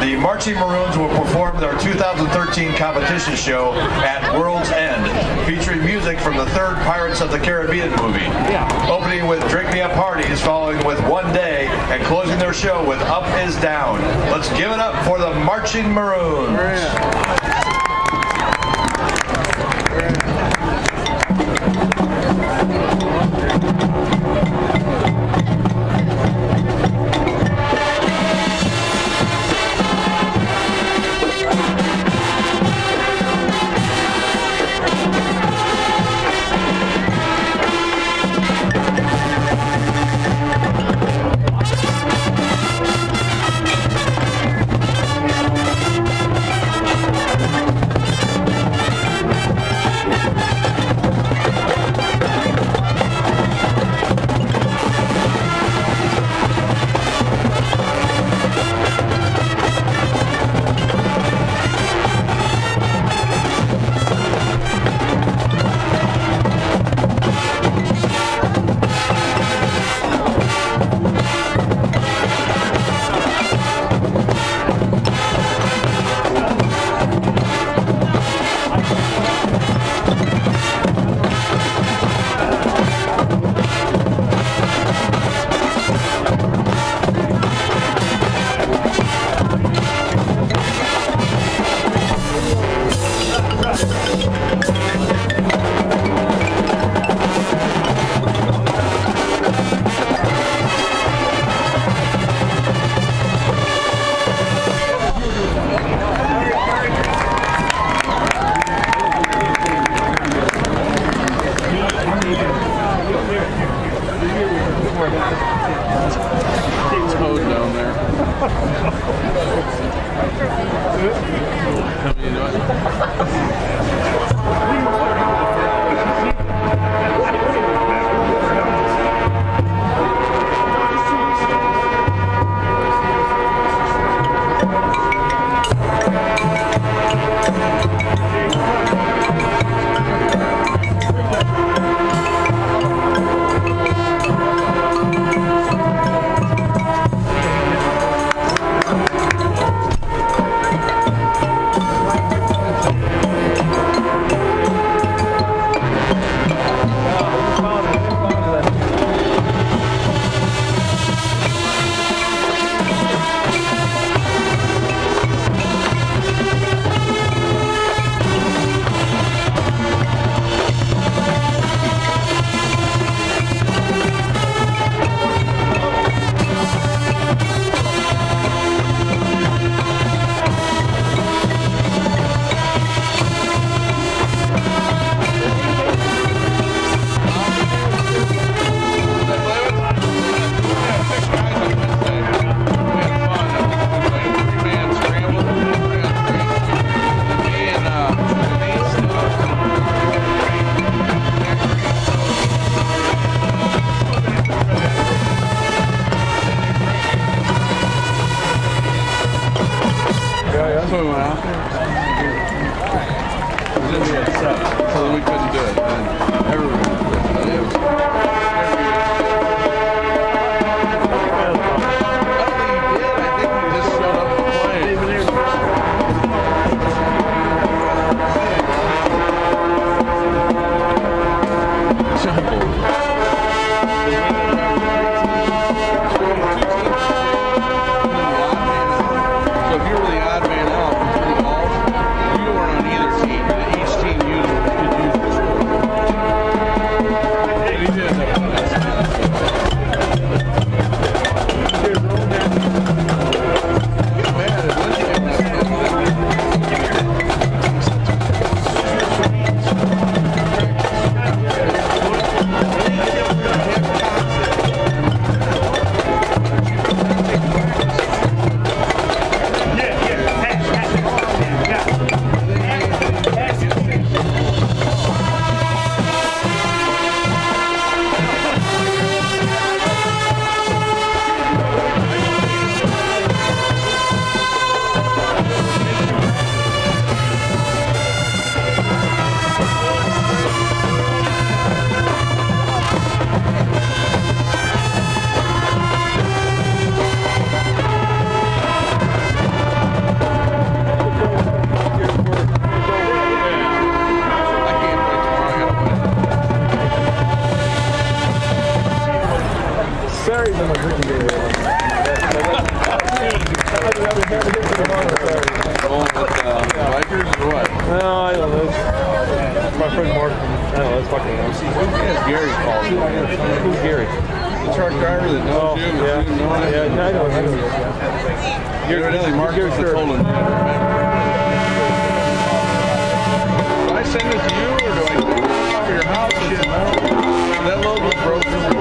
The Marching Maroons will perform their 2013 competition show at World's End, featuring music from the third Pirates of the Caribbean movie. Yeah. Opening with Drink Me Up Hearties, following with One Day, and closing their show with Up Is Down. Let's give it up for the Marching Maroons. Toad なる。Terry's in my drinking game. Or what? No, I my friend Mark. I don't know, it's fucking. Who's Gary? The truck driver that oh. Yeah, yeah, yeah, I know. I Do I to you or do I put it of your house? That logo broken.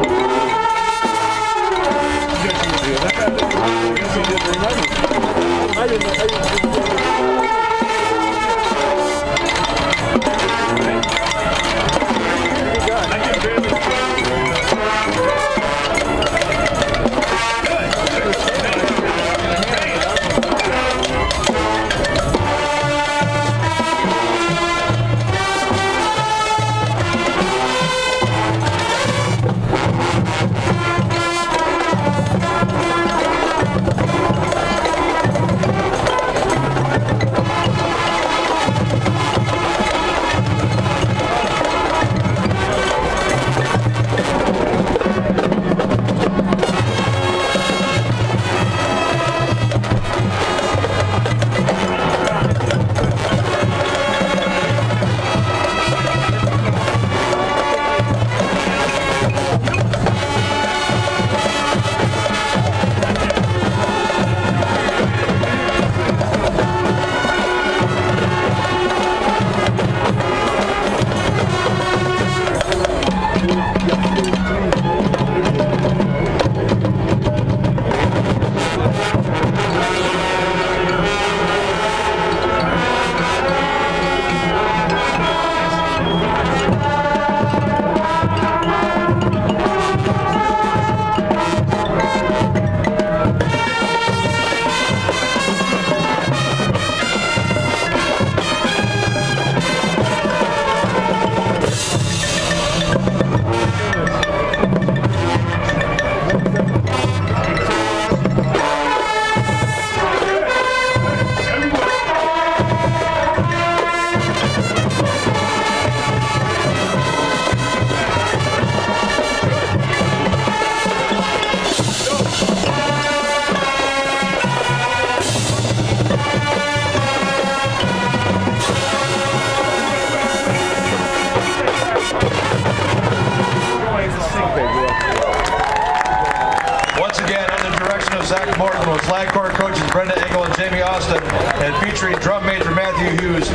featuring drum major Matthew Hughes,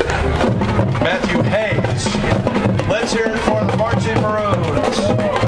Matthew Hayes. Let's hear it for the Marching Maroons.